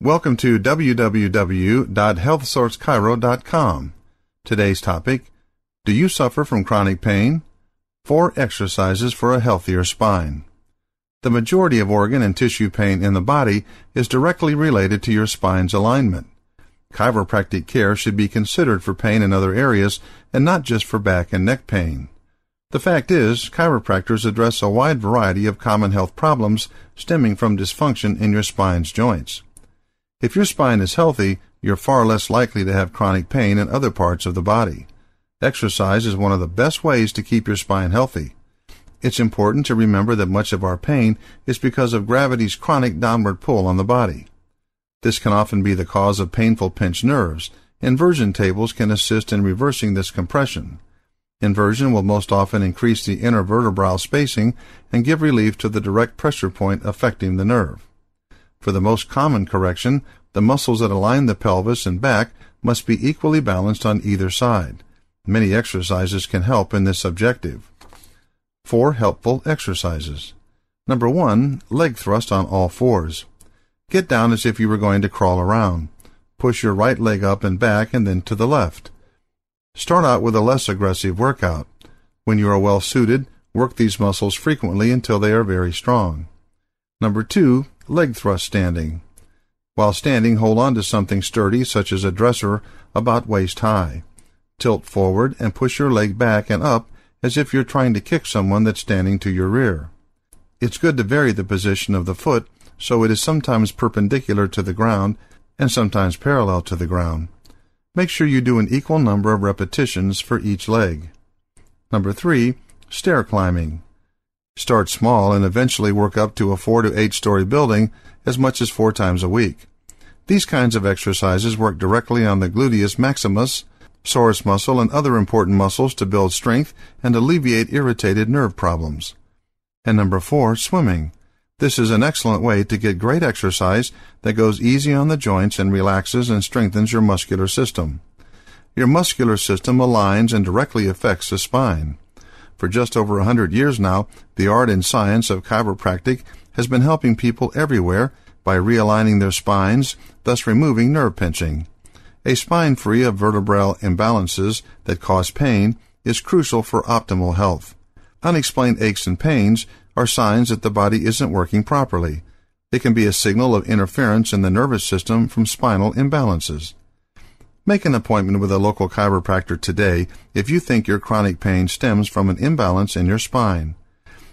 Welcome to www.healthsourcechiro.com. Today's topic Do you suffer from chronic pain? Four exercises for a healthier spine. The majority of organ and tissue pain in the body is directly related to your spine's alignment. Chiropractic care should be considered for pain in other areas and not just for back and neck pain. The fact is, chiropractors address a wide variety of common health problems stemming from dysfunction in your spine's joints. If your spine is healthy, you're far less likely to have chronic pain in other parts of the body. Exercise is one of the best ways to keep your spine healthy. It's important to remember that much of our pain is because of gravity's chronic downward pull on the body. This can often be the cause of painful pinched nerves. Inversion tables can assist in reversing this compression. Inversion will most often increase the intervertebral spacing and give relief to the direct pressure point affecting the nerve. For the most common correction, the muscles that align the pelvis and back must be equally balanced on either side. Many exercises can help in this objective. Four helpful exercises. Number one, leg thrust on all fours. Get down as if you were going to crawl around. Push your right leg up and back and then to the left. Start out with a less aggressive workout. When you are well suited, work these muscles frequently until they are very strong. Number two, leg thrust standing. While standing, hold on to something sturdy, such as a dresser, about waist high. Tilt forward and push your leg back and up as if you're trying to kick someone that's standing to your rear. It's good to vary the position of the foot so it is sometimes perpendicular to the ground and sometimes parallel to the ground. Make sure you do an equal number of repetitions for each leg. Number three, stair climbing. Start small and eventually work up to a four to eight story building as much as four times a week. These kinds of exercises work directly on the gluteus maximus, psoas muscle, and other important muscles to build strength and alleviate irritated nerve problems. And number four, swimming. This is an excellent way to get great exercise that goes easy on the joints and relaxes and strengthens your muscular system. Your muscular system aligns and directly affects the spine. For just over a hundred years now, the art and science of chiropractic has been helping people everywhere by realigning their spines, thus removing nerve pinching. A spine free of vertebral imbalances that cause pain is crucial for optimal health. Unexplained aches and pains are signs that the body isn't working properly. It can be a signal of interference in the nervous system from spinal imbalances. Make an appointment with a local chiropractor today if you think your chronic pain stems from an imbalance in your spine.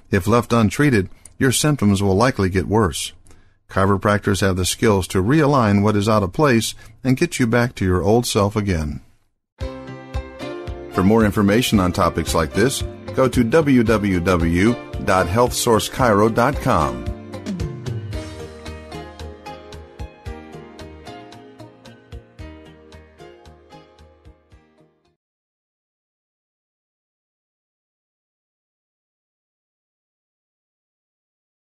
If left untreated, your symptoms will likely get worse. Chiropractors have the skills to realign what is out of place and get you back to your old self again. For more information on topics like this, go to www.healthsourcechiro.com.